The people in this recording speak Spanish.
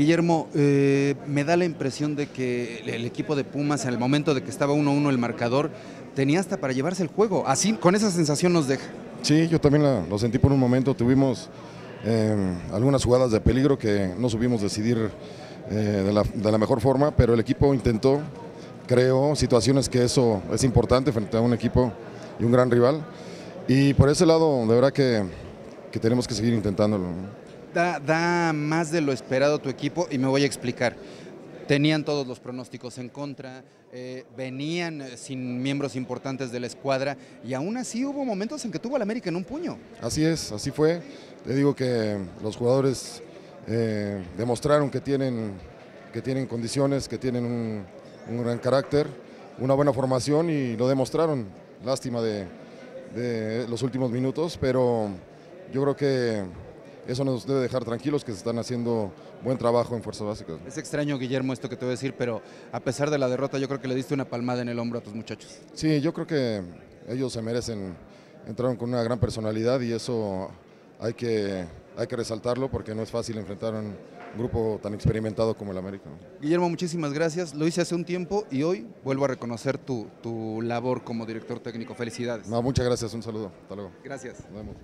Guillermo, eh, me da la impresión de que el equipo de Pumas, el momento de que estaba 1-1 el marcador, tenía hasta para llevarse el juego. Así, con esa sensación nos deja. Sí, yo también la- lo sentí por un momento. Tuvimos eh, algunas jugadas de peligro que no supimos decidir eh, de, la, mejor forma, pero el equipo intentó, creó situaciones que eso es importante frente a un equipo y un gran rival. Y por ese lado, de verdad que, tenemos que seguir intentándolo. Da, más de lo esperado tu equipo y me voy a explicar. Tenían todos los pronósticos en contra, eh, venían eh, sin miembros importantes de la escuadra y aún así hubo momentos en que tuvo al América en un puño. Así es, así fue. Te digo que los jugadores eh, demostraron que tienen, que tienen condiciones, que tienen un, gran carácter, una buena formación y lo demostraron. Lástima de los últimos minutos, pero yo creo que eso nos debe dejar tranquilos que se están haciendo buen trabajo en fuerzas básicas. Es extraño, Guillermo, esto que te voy a decir, pero a pesar de la derrota, yo creo que le diste una palmada en el hombro a tus muchachos. Sí, yo creo que ellos se merecen, entraron con una gran personalidad y eso hay que, hay que resaltarlo porque no es fácil enfrentar a un grupo tan experimentado como el América. Guillermo, muchísimas gracias. Lo hice hace un tiempo y hoy vuelvo a reconocer tu, tu labor como director técnico. Felicidades. No, muchas gracias, un saludo. Hasta luego. Gracias. Nos vemos.